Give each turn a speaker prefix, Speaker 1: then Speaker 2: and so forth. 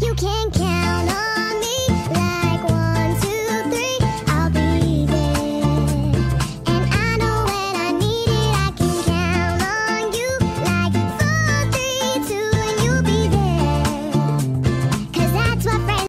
Speaker 1: You can count.